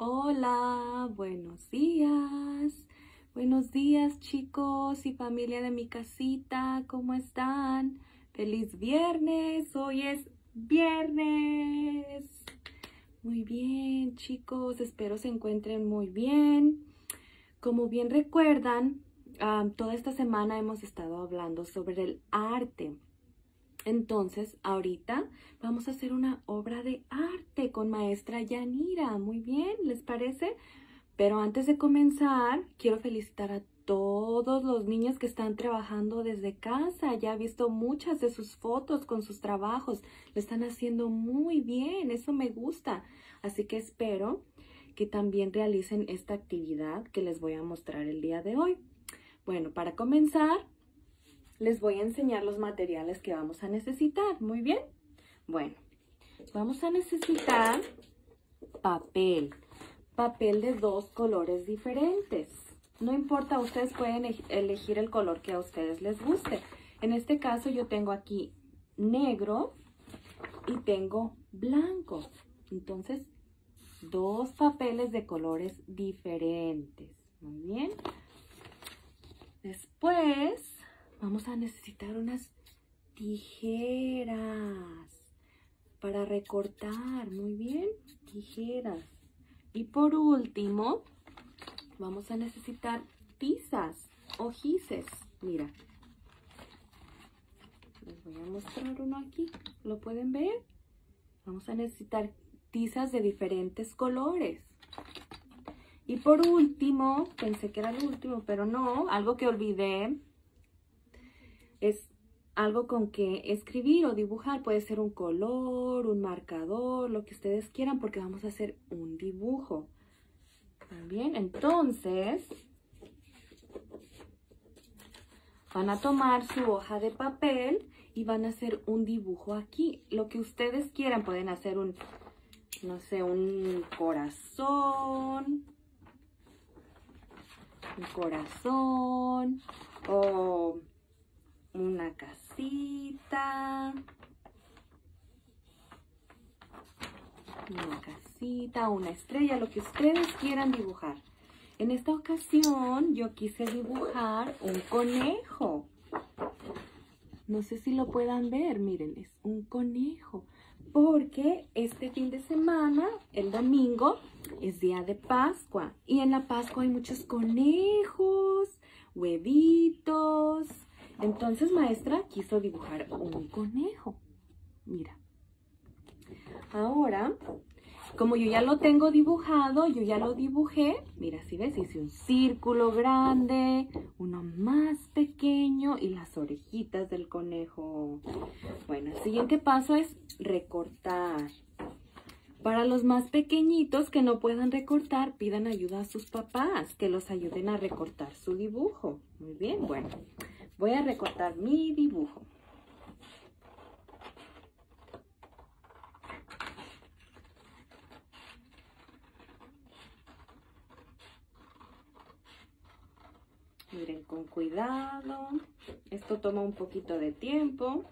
Hola, buenos días. Buenos días chicos y familia de mi casita, ¿cómo están? Feliz viernes, hoy es viernes. Muy bien chicos, espero se encuentren muy bien. Como bien recuerdan, ah, toda esta semana hemos estado hablando sobre el arte. Entonces, ahorita vamos a hacer una obra de arte con maestra Yanira. Muy bien, ¿les parece? Pero antes de comenzar, quiero felicitar a todos los niños que están trabajando desde casa. Ya he visto muchas de sus fotos con sus trabajos. Lo están haciendo muy bien, eso me gusta. Así que espero que también realicen esta actividad que les voy a mostrar el día de hoy. Bueno, para comenzar, les voy a enseñar los materiales que vamos a necesitar. Muy bien. Bueno, vamos a necesitar papel. Papel de dos colores diferentes. No importa, ustedes pueden elegir el color que a ustedes les guste. En este caso yo tengo aquí negro y tengo blanco. Entonces, dos papeles de colores diferentes. Muy bien. Después vamos a necesitar unas tijeras para recortar. Muy bien, tijeras. Y por último, vamos a necesitar tizas o gises. Mira. Les voy a mostrar uno aquí. ¿Lo pueden ver? Vamos a necesitar tizas de diferentes colores. Y por último, pensé que era el último, pero no, algo que olvidé es algo con que escribir o dibujar. Puede ser un color, un marcador, lo que ustedes quieran, porque vamos a hacer un dibujo. Bien, entonces van a tomar su hoja de papel y van a hacer un dibujo aquí. Lo que ustedes quieran, pueden hacer un, no sé, un corazón, un corazón o una casita, una casita, una estrella, lo que ustedes quieran dibujar. En esta ocasión yo quise dibujar un conejo. No sé si lo puedan ver, miren, es un conejo. Porque este fin de semana, el domingo, es día de Pascua. Y en la Pascua hay muchos conejos, huevitos, entonces maestra quiso dibujar un conejo. Mira. Ahora, como yo ya lo tengo dibujado, yo ya lo dibujé. Mira, si ves, hice un círculo grande, uno más pequeño y las orejitas del conejo. Bueno, el siguiente paso es recortar. Para los más pequeñitos que no puedan recortar, pidan ayuda a sus papás que los ayuden a recortar su dibujo. Muy bien, bueno. Voy a recortar mi dibujo. Miren, con cuidado. Esto toma un poquito de tiempo.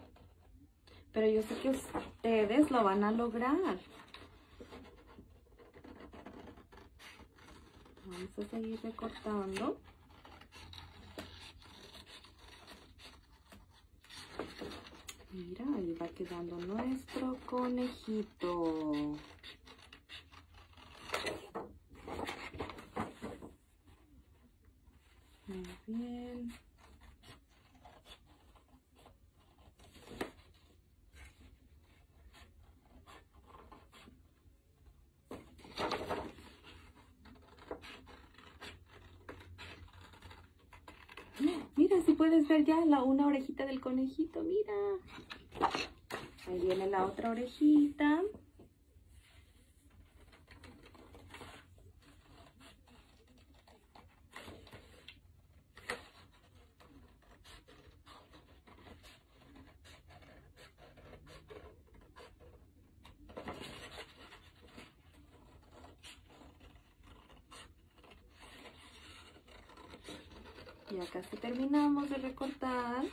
Pero yo sé que ustedes lo van a lograr. Vamos a seguir recortando. Mira, ahí va quedando nuestro conejito. Muy bien. Mira, si puedes ver ya la una orejita del conejito, mira. Ahí viene la otra orejita. Ya casi terminamos de recortar.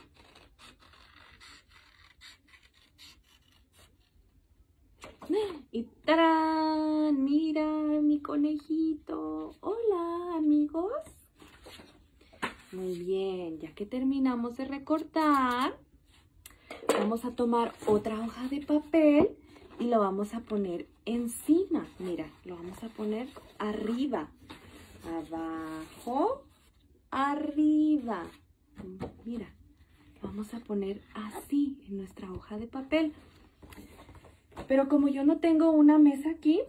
Y ¡tarán! Mira, mi conejito. Hola, amigos. Muy bien, ya que terminamos de recortar, vamos a tomar otra hoja de papel y lo vamos a poner encima. Mira, lo vamos a poner arriba, abajo, arriba. Mira, vamos a poner así en nuestra hoja de papel. Pero como yo no tengo una mesa aquí,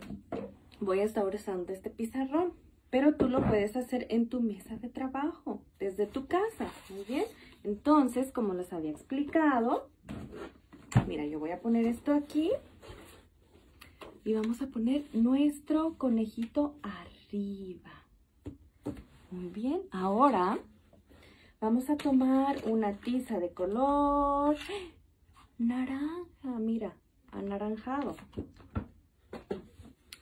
voy a estar usando este pizarrón. Pero tú lo puedes hacer en tu mesa de trabajo, desde tu casa. Muy bien. Entonces, como les había explicado, mira, yo voy a poner esto aquí. Y vamos a poner nuestro conejito arriba. Muy bien. Ahora vamos a tomar una tiza de color naranja. Mira, anaranjado.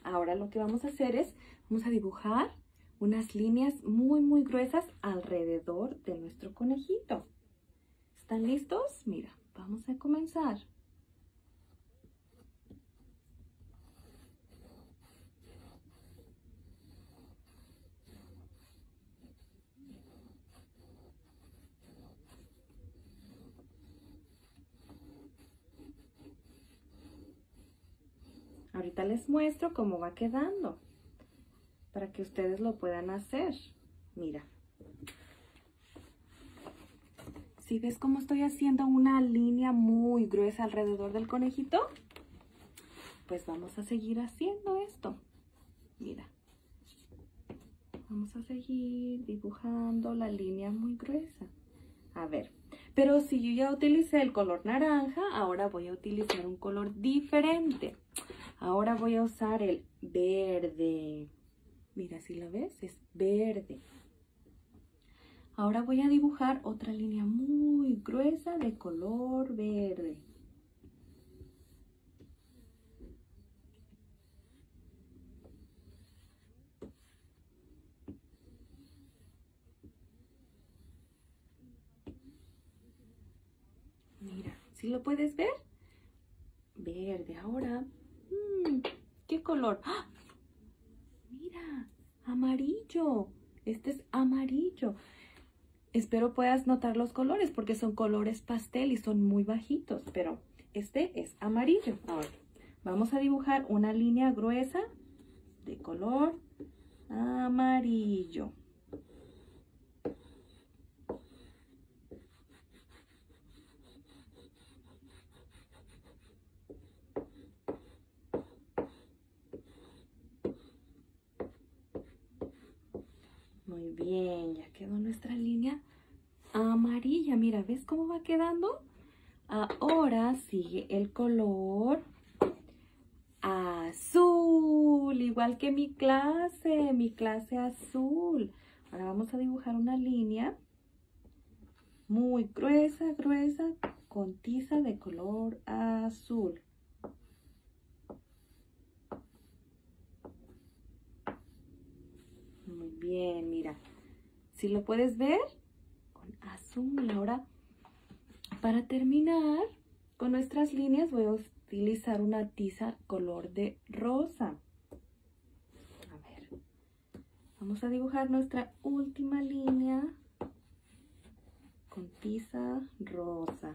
Ahora lo que vamos a hacer es, vamos a dibujar unas líneas muy, muy gruesas alrededor de nuestro conejito. ¿Están listos? Mira, vamos a comenzar. Ahorita les muestro cómo va quedando para que ustedes lo puedan hacer. Mira. Si ves cómo estoy haciendo una línea muy gruesa alrededor del conejito, pues vamos a seguir haciendo esto. Mira. Vamos a seguir dibujando la línea muy gruesa. A ver, pero si yo ya utilicé el color naranja, ahora voy a utilizar un color diferente. Ahora voy a usar el verde. Mira, si lo ves, es verde. Ahora voy a dibujar otra línea muy gruesa de color verde. Mira, ¿sí lo puedes ver? Verde. Ahora Mm, ¿Qué color? ¡Ah! Mira, amarillo. Este es amarillo. Espero puedas notar los colores porque son colores pastel y son muy bajitos, pero este es amarillo. Vamos a dibujar una línea gruesa de color amarillo. Muy bien, ya quedó nuestra línea amarilla. Mira, ¿ves cómo va quedando? Ahora sigue el color azul, igual que mi clase, mi clase azul. Ahora vamos a dibujar una línea muy gruesa, gruesa, con tiza de color azul. Bien, mira. Si lo puedes ver, con azul. Ahora, para terminar con nuestras líneas, voy a utilizar una tiza color de rosa. A ver, vamos a dibujar nuestra última línea con tiza rosa.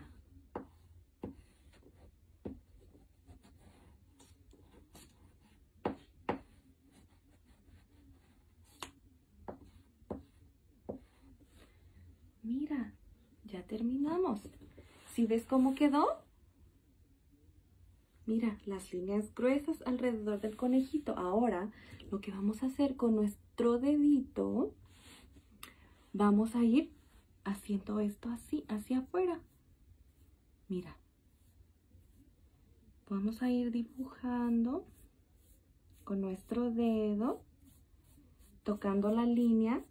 Mira, ya terminamos. ¿Si ves cómo quedó? Mira, las líneas gruesas alrededor del conejito. Ahora, lo que vamos a hacer con nuestro dedito, vamos a ir haciendo esto así, hacia afuera. Mira. Vamos a ir dibujando con nuestro dedo, tocando la línea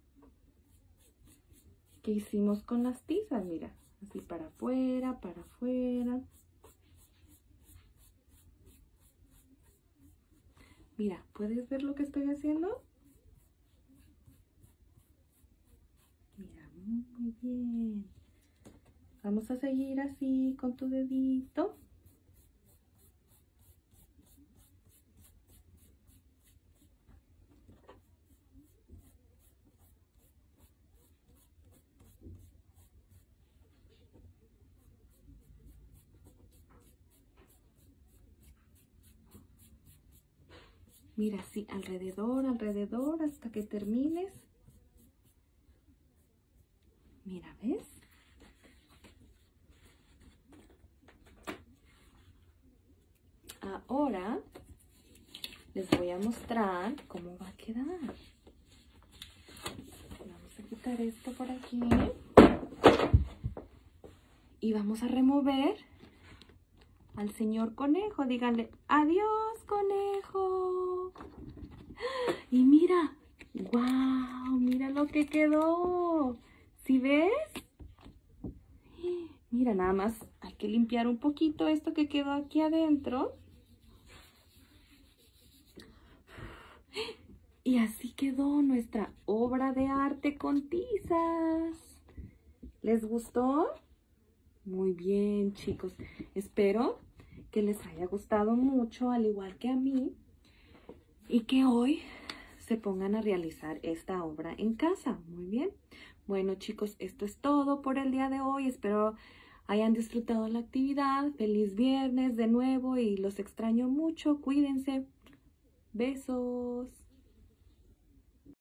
que hicimos con las tizas, mira, así para afuera, para afuera. Mira, ¿puedes ver lo que estoy haciendo? Mira, muy bien. Vamos a seguir así con tu dedito. Mira, sí, alrededor, alrededor, hasta que termines. Mira, ¿ves? Ahora les voy a mostrar cómo va a quedar. Vamos a quitar esto por aquí. Y vamos a remover al señor conejo. Díganle, adiós conejo. Y mira, wow, mira lo que quedó. ¿Sí ves? Mira, nada más hay que limpiar un poquito esto que quedó aquí adentro. Y así quedó nuestra obra de arte con tizas. ¿Les gustó? Muy bien, chicos. Espero que les haya gustado mucho, al igual que a mí. Y que hoy se pongan a realizar esta obra en casa. Muy bien. Bueno, chicos, esto es todo por el día de hoy. Espero hayan disfrutado la actividad. Feliz viernes de nuevo y los extraño mucho. Cuídense. Besos.